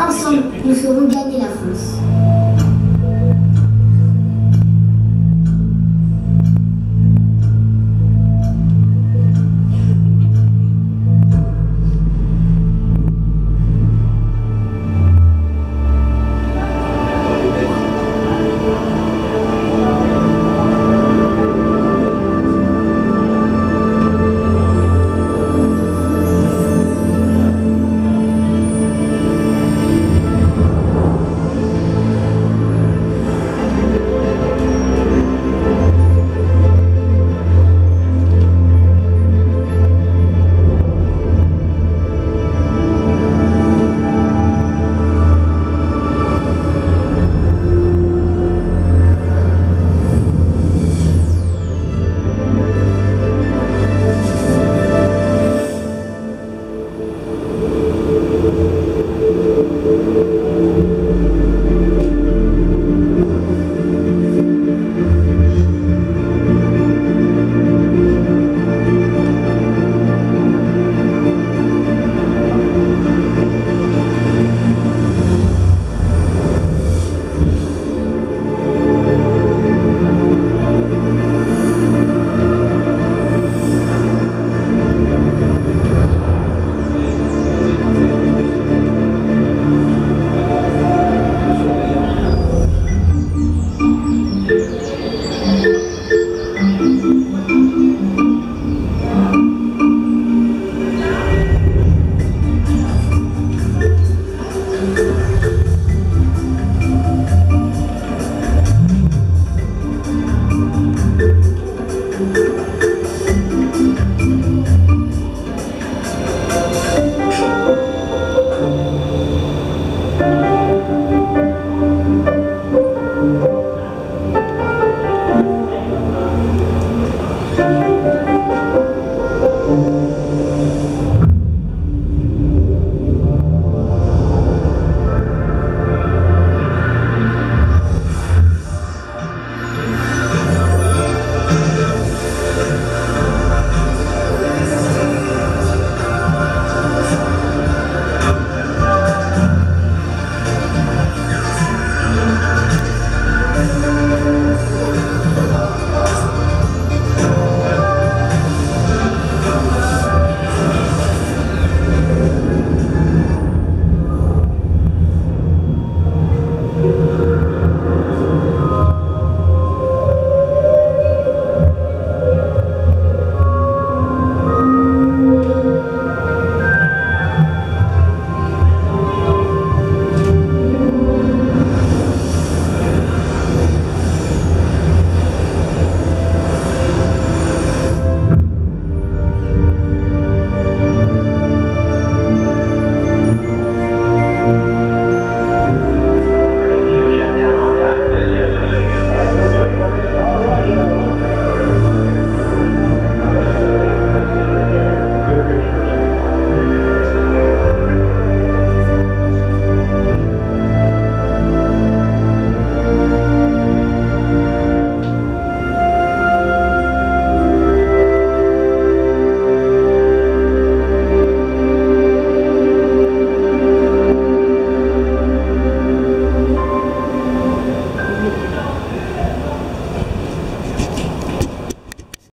Ensemble, nous ferons gagner la France.